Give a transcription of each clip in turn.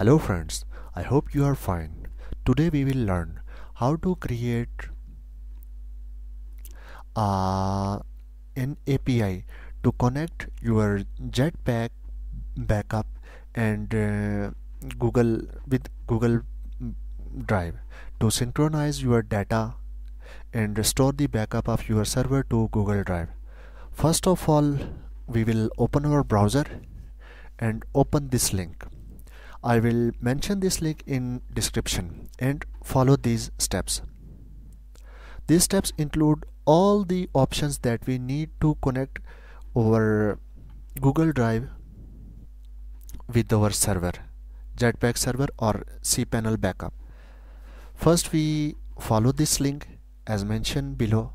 Hello friends, I hope you are fine. Today we will learn how to create uh, an API to connect your JetBackup backup and uh, Google with Google Drive to synchronize your data and restore the backup of your server to Google Drive. First of all, we will open our browser and open this link. I will mention this link in description and follow these steps. These steps include all the options that we need to connect over Google Drive with our server, JetBackup server or cPanel backup. First we follow this link as mentioned below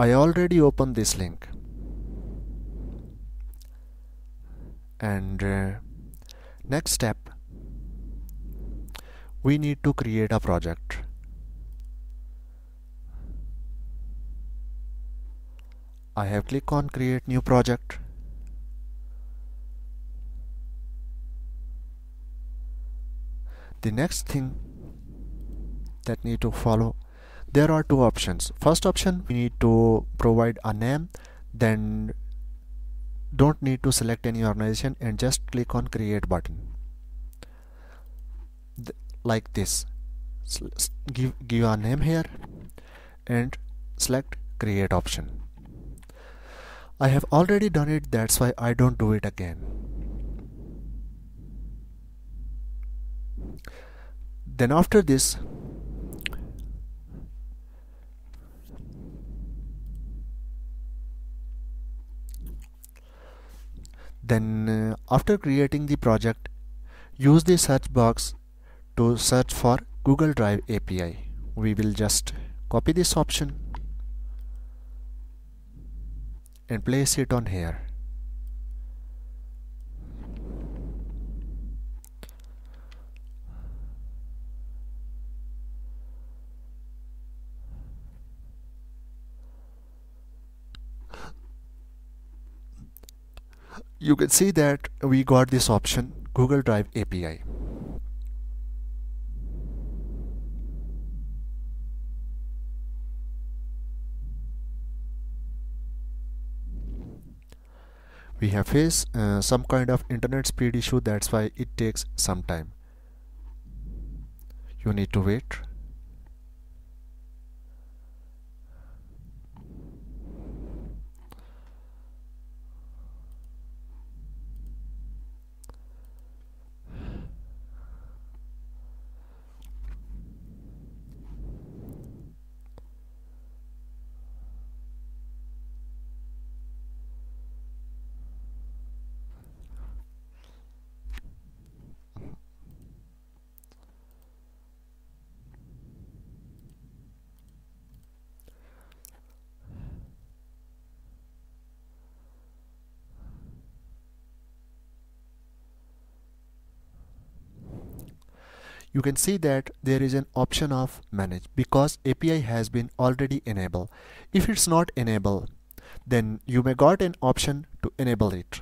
I already opened this link. And uh, next step we need to create a project. I have clicked on create new project. The next thing that need to follow there are two options. First option we need to provide a name then don't need to select any organization and just click on create button. Like this. Give give a name here and select create option. I have already done it that's why I don't do it again. Then after this then uh, after creating the project use the search box to search for Google Drive API we will just copy this option and place it on here you can see that we got this option Google Drive API we have faced uh, some kind of internet speed issue that's why it takes some time. You need to wait you can see that there is an option of manage because API has been already enabled. If it's not enabled then you may got an option to enable it.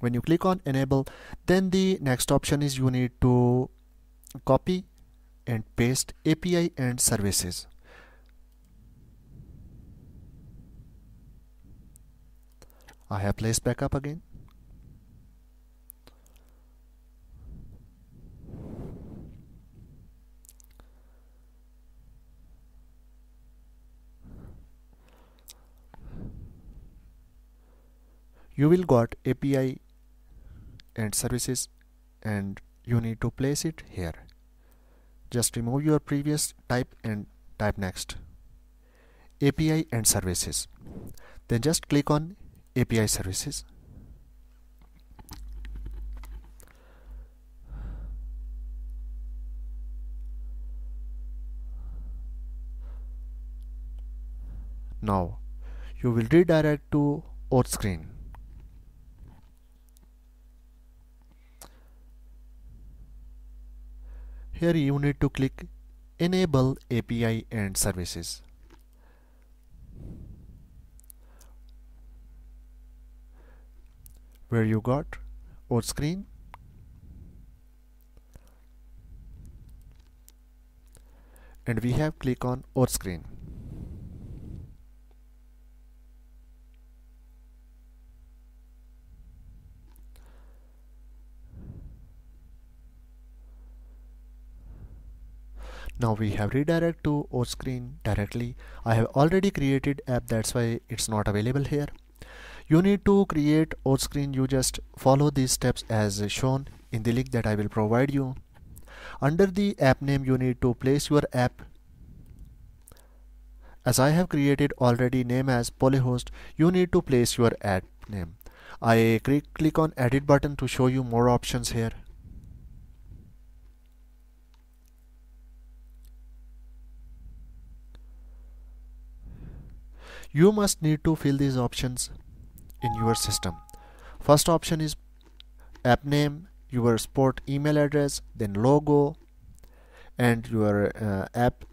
When you click on enable then the next option is you need to copy and paste API and services. I have placed backup again you will got API and services and you need to place it here. Just remove your previous type and type next. API and services. Then just click on API services. Now you will redirect to auth screen Here you need to click enable API and services. Where you got OAuth screen and we have click on OAuth screen. Now we have redirect to OAuth screen directly. I have already created app that's why it's not available here. You need to create OAuth screen you just follow these steps as shown in the link that I will provide you. Under the app name you need to place your app. As I have created already name as PollyHost you need to place your app name. I click on edit button to show you more options here you must need to fill these options in your system. First option is app name your sport email address then logo and your uh, app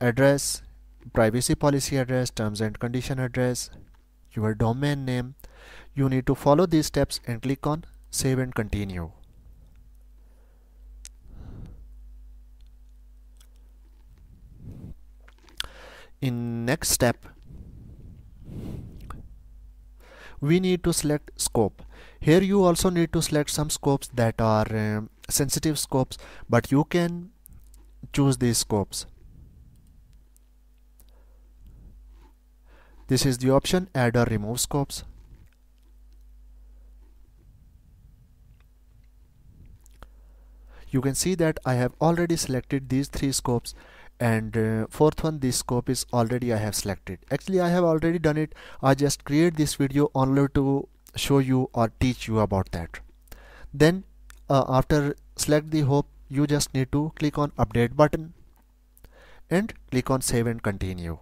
address privacy policy address terms and condition address your domain name. You need to follow these steps and click on save and continue. In next step we need to select scope. Here you also need to select some scopes that are um, sensitive scopes but you can choose these scopes. This is the option add or remove scopes. You can see that I have already selected these three scopes and uh, fourth one this scope is already I have selected. Actually I have already done it. I just create this video only to show you or teach you about that. Then uh, after select the hope you just need to click on update button and click on save and continue.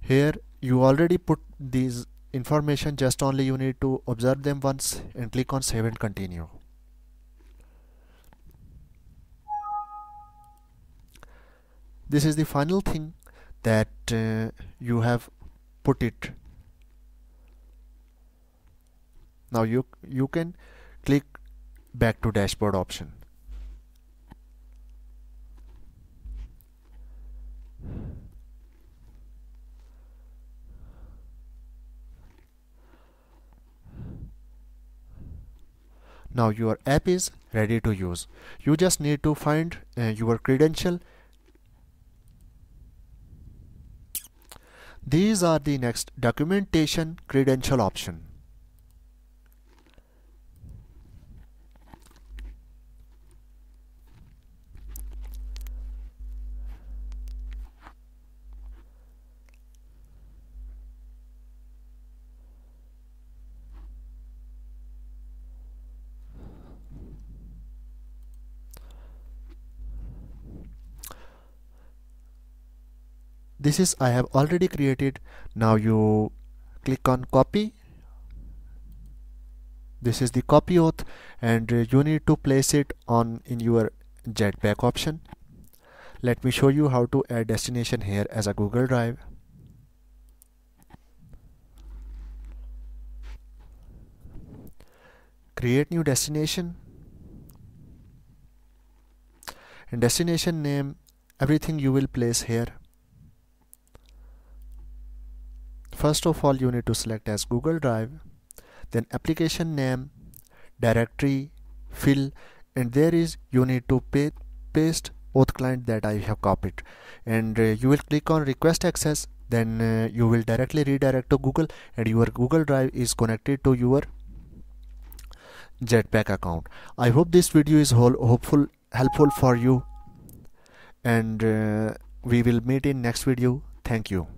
Here you already put these information just only you need to observe them once and click on save and continue. This is the final thing that uh, you have put it. Now you you can click back to dashboard option now your app is ready to use. You just need to find uh, your credential. These are the next documentation credential option this is I have already created. Now you click on copy. This is the copy auth and uh, you need to place it on in your JetBackup option. Let me show you how to add destination here as a Google Drive. Create new destination. And destination name everything you will place here first of all you need to select as Google Drive then application name directory fill and there is you need to paste auth client that I have copied and uh, you will click on request access then uh, you will directly redirect to Google and your Google Drive is connected to your JetBackup account. I hope this video is whole, hopeful helpful for you and uh, we will meet in next video. Thank you.